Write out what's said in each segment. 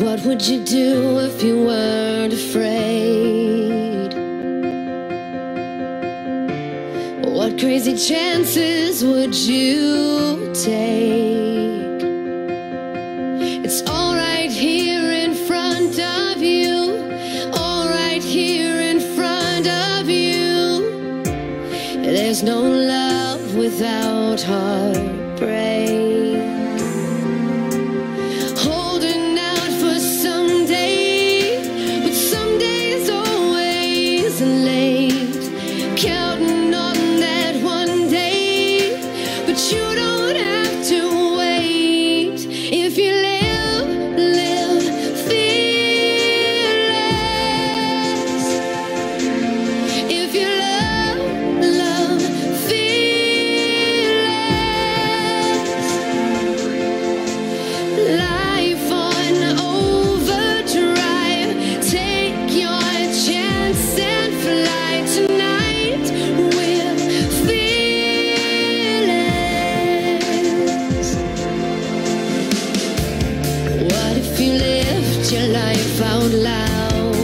What would you do if you weren't afraid? What crazy chances would you take? It's all right here in front of you, all right here in front of you. There's no love without heartbreak. your life out loud.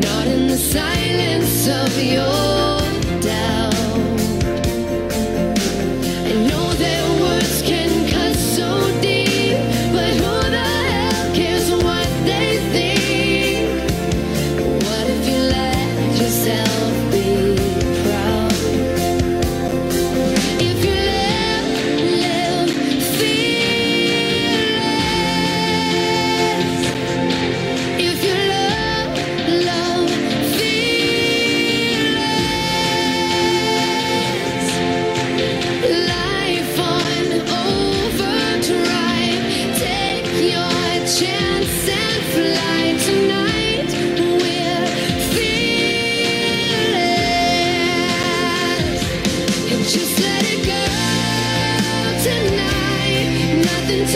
Not in the silence of your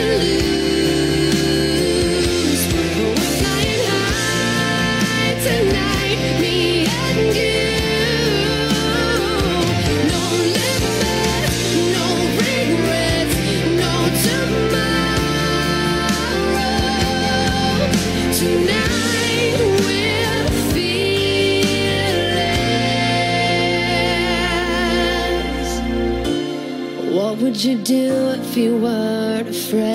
to lose would you do if you weren't afraid?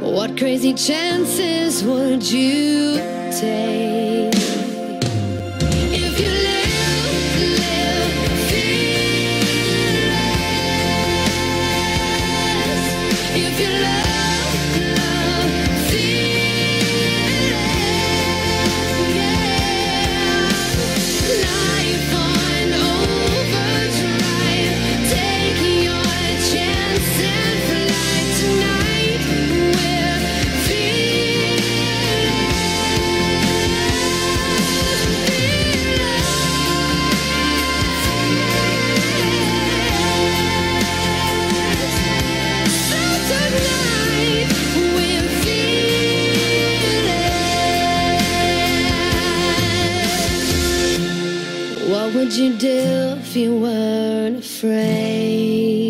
What crazy chances would you would you do if you weren't afraid?